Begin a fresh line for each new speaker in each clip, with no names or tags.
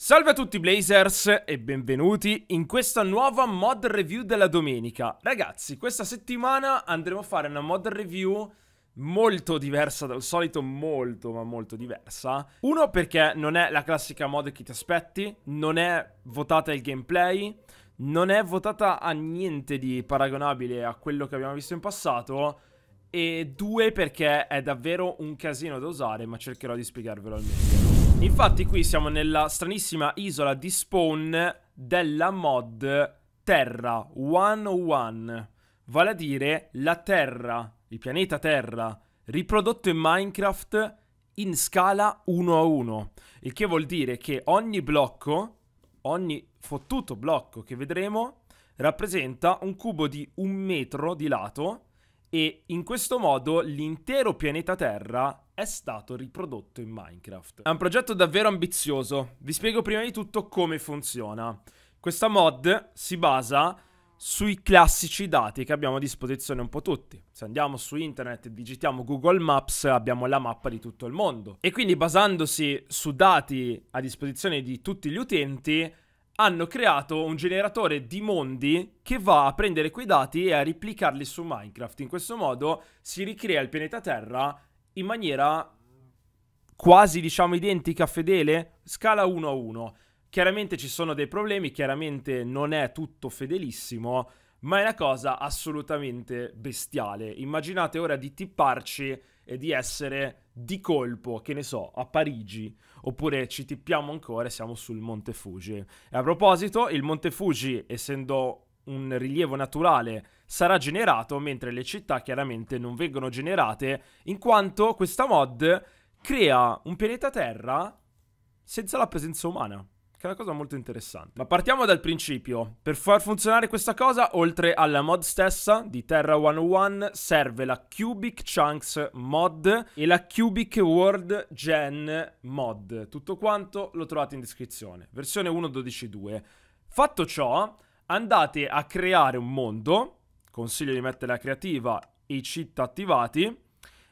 Salve a tutti Blazers e benvenuti in questa nuova mod review della domenica. Ragazzi, questa settimana andremo a fare una mod review molto diversa dal solito, molto ma molto diversa. Uno perché non è la classica mod che ti aspetti, non è votata il gameplay, non è votata a niente di paragonabile a quello che abbiamo visto in passato. E due perché è davvero un casino da usare, ma cercherò di spiegarvelo al meglio. Infatti qui siamo nella stranissima isola di spawn della mod Terra 101, vale a dire la Terra, il pianeta Terra, riprodotto in Minecraft in scala 1 a 1, il che vuol dire che ogni blocco, ogni fottuto blocco che vedremo, rappresenta un cubo di un metro di lato e in questo modo l'intero pianeta Terra è stato riprodotto in Minecraft. È un progetto davvero ambizioso. Vi spiego prima di tutto come funziona. Questa mod si basa sui classici dati che abbiamo a disposizione un po' tutti. Se andiamo su internet e digitiamo Google Maps abbiamo la mappa di tutto il mondo. E quindi basandosi su dati a disposizione di tutti gli utenti hanno creato un generatore di mondi che va a prendere quei dati e a replicarli su Minecraft. In questo modo si ricrea il pianeta Terra in maniera quasi, diciamo, identica, fedele, scala 1 a 1. Chiaramente ci sono dei problemi, chiaramente non è tutto fedelissimo, ma è una cosa assolutamente bestiale. Immaginate ora di tipparci e di essere di colpo, che ne so, a Parigi, oppure ci tippiamo ancora e siamo sul Monte Fuji. E a proposito, il Monte Fuji, essendo un rilievo naturale, sarà generato, mentre le città chiaramente non vengono generate, in quanto questa mod crea un pianeta Terra senza la presenza umana che è una cosa molto interessante. Ma partiamo dal principio. Per far funzionare questa cosa, oltre alla mod stessa di Terra 101, serve la Cubic Chunks mod e la Cubic World Gen mod. Tutto quanto lo trovate in descrizione. Versione 1.12.2. Fatto ciò, andate a creare un mondo. Consiglio di mettere la creativa e i cheat attivati.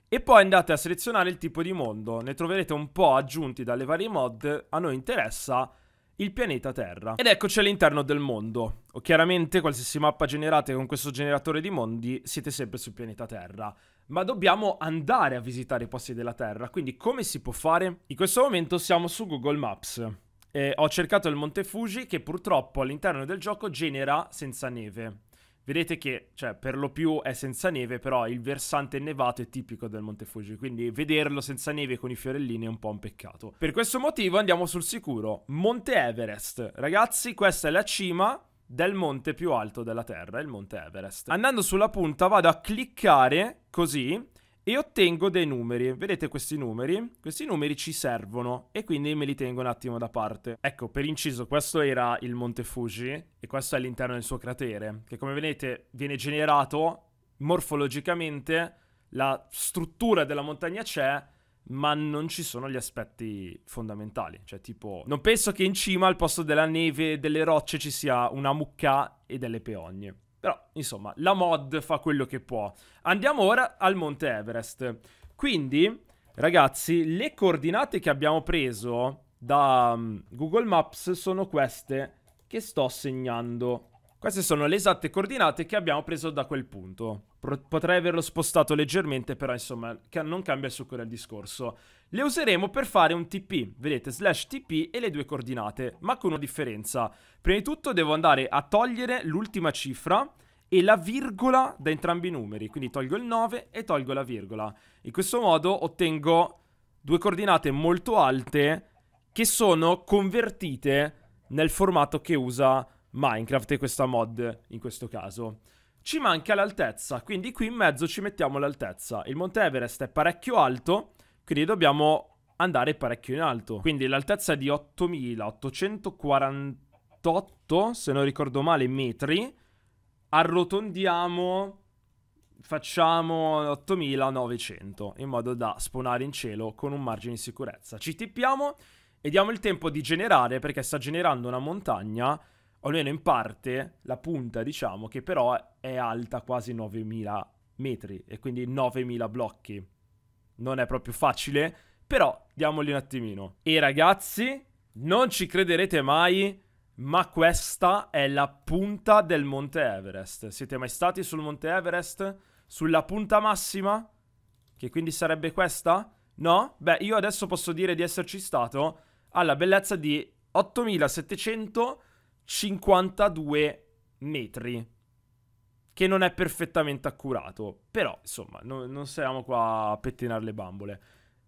E poi andate a selezionare il tipo di mondo. Ne troverete un po' aggiunti dalle varie mod. A noi interessa il pianeta Terra. Ed eccoci all'interno del mondo. O chiaramente, qualsiasi mappa generate con questo generatore di mondi, siete sempre sul pianeta Terra. Ma dobbiamo andare a visitare i posti della Terra, quindi come si può fare? In questo momento siamo su Google Maps. E ho cercato il Monte Fuji che purtroppo all'interno del gioco genera senza neve. Vedete che, cioè, per lo più è senza neve, però il versante nevato è tipico del Monte Fuji, quindi vederlo senza neve con i fiorellini è un po' un peccato. Per questo motivo andiamo sul sicuro. Monte Everest. Ragazzi, questa è la cima del monte più alto della Terra, il Monte Everest. Andando sulla punta vado a cliccare così e ottengo dei numeri. Vedete questi numeri? Questi numeri ci servono e quindi me li tengo un attimo da parte. Ecco, per inciso, questo era il Monte Fuji e questo è all'interno del suo cratere, che come vedete viene generato morfologicamente, la struttura della montagna c'è, ma non ci sono gli aspetti fondamentali. Cioè, tipo, non penso che in cima al posto della neve e delle rocce ci sia una mucca e delle peogne. Però, insomma, la mod fa quello che può. Andiamo ora al Monte Everest. Quindi, ragazzi, le coordinate che abbiamo preso da um, Google Maps sono queste che sto segnando. Queste sono le esatte coordinate che abbiamo preso da quel punto. Potrei averlo spostato leggermente, però insomma non cambia il succo del discorso. Le useremo per fare un TP, vedete, slash TP e le due coordinate, ma con una differenza. Prima di tutto devo andare a togliere l'ultima cifra e la virgola da entrambi i numeri, quindi tolgo il 9 e tolgo la virgola. In questo modo ottengo due coordinate molto alte che sono convertite nel formato che usa Minecraft e questa mod in questo caso. Ci manca l'altezza, quindi qui in mezzo ci mettiamo l'altezza. Il Monte Everest è parecchio alto, quindi dobbiamo andare parecchio in alto. Quindi l'altezza è di 8848, se non ricordo male, metri. Arrotondiamo, facciamo 8900, in modo da spawnare in cielo con un margine di sicurezza. Ci tippiamo e diamo il tempo di generare, perché sta generando una montagna, o almeno in parte, la punta, diciamo, che però è alta quasi 9000 metri, e quindi 9000 blocchi non è proprio facile, però diamogli un attimino. E ragazzi, Non ci crederete mai, ma questa è la punta del Monte Everest. Siete mai stati sul Monte Everest? Sulla punta massima? Che quindi sarebbe questa? No? Beh, io adesso posso dire di esserci stato alla bellezza di 8752 metri. Che non è perfettamente accurato. Però, insomma, no, non siamo qua a pettinare le bambole.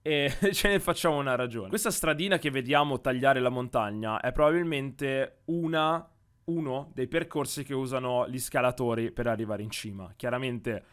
E ce ne facciamo una ragione. Questa stradina che vediamo tagliare la montagna è probabilmente una, uno dei percorsi che usano gli scalatori per arrivare in cima. Chiaramente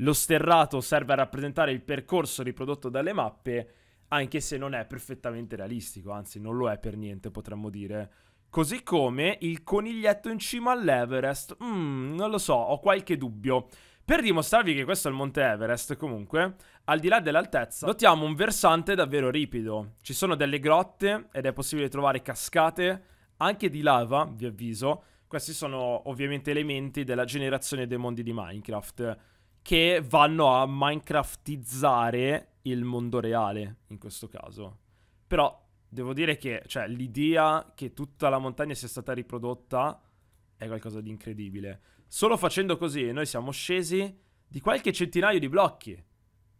lo sterrato serve a rappresentare il percorso riprodotto dalle mappe, anche se non è perfettamente realistico, anzi non lo è per niente, potremmo dire. Così come il coniglietto in cima all'Everest. Mm, non lo so, ho qualche dubbio. Per dimostrarvi che questo è il Monte Everest, comunque, al di là dell'altezza, notiamo un versante davvero ripido. Ci sono delle grotte ed è possibile trovare cascate, anche di lava, vi avviso. Questi sono ovviamente elementi della generazione dei mondi di Minecraft che vanno a minecraftizzare il mondo reale, in questo caso. Però devo dire che cioè, l'idea che tutta la montagna sia stata riprodotta è qualcosa di incredibile. Solo facendo così noi siamo scesi di qualche centinaio di blocchi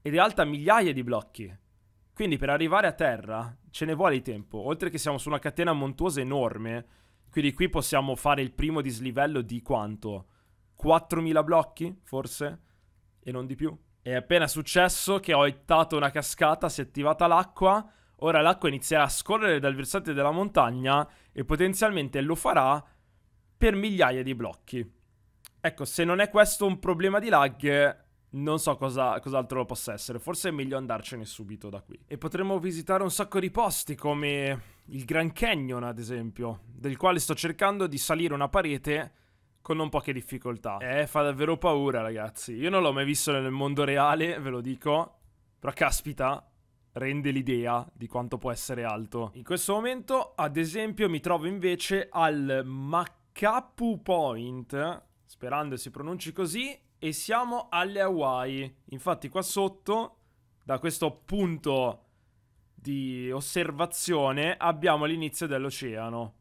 ed è alta migliaia di blocchi. Quindi per arrivare a terra ce ne vuole tempo, oltre che siamo su una catena montuosa enorme, quindi qui possiamo fare il primo dislivello di quanto? 4.000 blocchi, forse? e non di più. È appena successo che ho ittato una cascata, si è attivata l'acqua, ora l'acqua inizierà a scorrere dal versante della montagna e potenzialmente lo farà per migliaia di blocchi. Ecco, se non è questo un problema di lag, non so cosa, cos'altro possa essere. Forse è meglio andarcene subito da qui. E potremmo visitare un sacco di posti come il Grand Canyon, ad esempio, del quale sto cercando di salire una parete con non poche difficoltà. Eh, fa davvero paura, ragazzi. Io non l'ho mai visto nel mondo reale, ve lo dico. Però caspita, rende l'idea di quanto può essere alto. In questo momento, ad esempio, mi trovo invece al Makapu Point, sperando si pronunci così, e siamo alle Hawaii. Infatti qua sotto, da questo punto di osservazione, abbiamo l'inizio dell'oceano.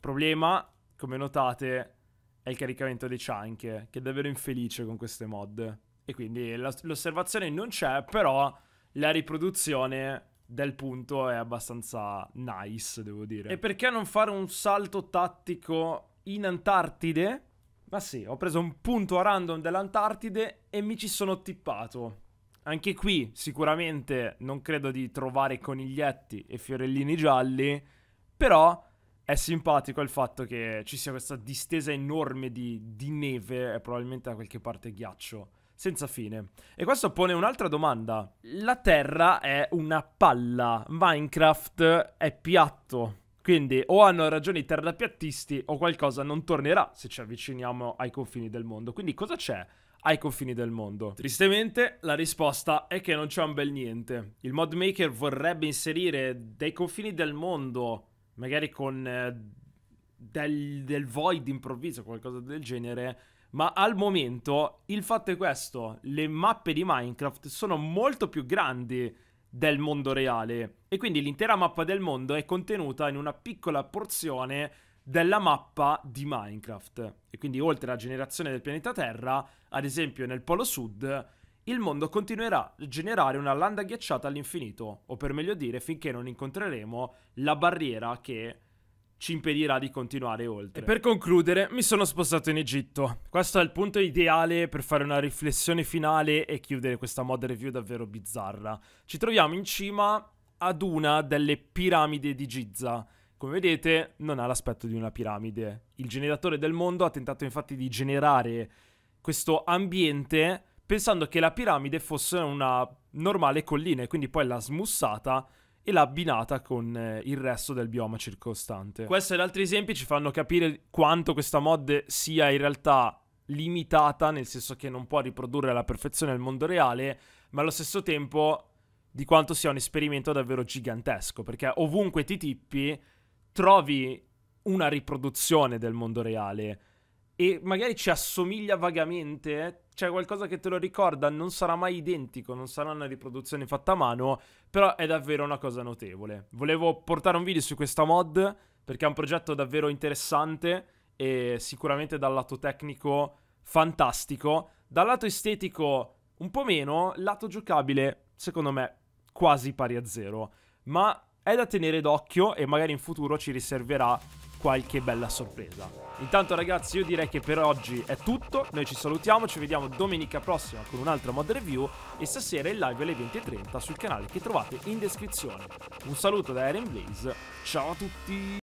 Problema, come notate, è il caricamento dei chunk, che è davvero infelice con queste mod. E quindi l'osservazione non c'è, però la riproduzione del punto è abbastanza nice, devo dire. E perché non fare un salto tattico in Antartide? Ma sì, ho preso un punto a random dell'Antartide e mi ci sono tippato. Anche qui sicuramente non credo di trovare coniglietti e fiorellini gialli, però è simpatico il fatto che ci sia questa distesa enorme di, di neve e probabilmente da qualche parte ghiaccio. Senza fine. E questo pone un'altra domanda. La Terra è una palla, Minecraft è piatto. Quindi o hanno ragione i terrapiattisti o qualcosa non tornerà se ci avviciniamo ai confini del mondo. Quindi cosa c'è ai confini del mondo? Tristemente la risposta è che non c'è un bel niente. Il mod maker vorrebbe inserire dei confini del mondo magari con eh, del, del void improvviso, qualcosa del genere. Ma al momento il fatto è questo: le mappe di Minecraft sono molto più grandi del mondo reale. E quindi l'intera mappa del mondo è contenuta in una piccola porzione della mappa di Minecraft. E quindi oltre alla generazione del pianeta Terra, ad esempio nel Polo Sud, il mondo continuerà a generare una landa ghiacciata all'infinito, o per meglio dire, finché non incontreremo la barriera che ci impedirà di continuare oltre. E per concludere, mi sono spostato in Egitto. Questo è il punto ideale per fare una riflessione finale e chiudere questa mod review davvero bizzarra. Ci troviamo in cima ad una delle piramidi di Giza. Come vedete, non ha l'aspetto di una piramide. Il generatore del mondo ha tentato infatti di generare questo ambiente pensando che la piramide fosse una normale collina e quindi poi l'ha smussata e l'ha abbinata con eh, il resto del bioma circostante. Questi ed altri esempi ci fanno capire quanto questa mod sia in realtà limitata, nel senso che non può riprodurre alla perfezione il mondo reale, ma allo stesso tempo di quanto sia un esperimento davvero gigantesco, perché ovunque ti tippi trovi una riproduzione del mondo reale e magari ci assomiglia vagamente, c'è qualcosa che te lo ricorda, non sarà mai identico, non sarà una riproduzione fatta a mano, però è davvero una cosa notevole. Volevo portare un video su questa mod perché è un progetto davvero interessante e sicuramente dal lato tecnico fantastico, dal lato estetico un po' meno, lato giocabile secondo me quasi pari a zero, ma è da tenere d'occhio e magari in futuro ci riserverà qualche bella sorpresa. Intanto ragazzi io direi che per oggi è tutto, noi ci salutiamo, ci vediamo domenica prossima con un'altra mod review e stasera in live alle 20.30 sul canale che trovate in descrizione. Un saluto da Eren Blaze, ciao a tutti!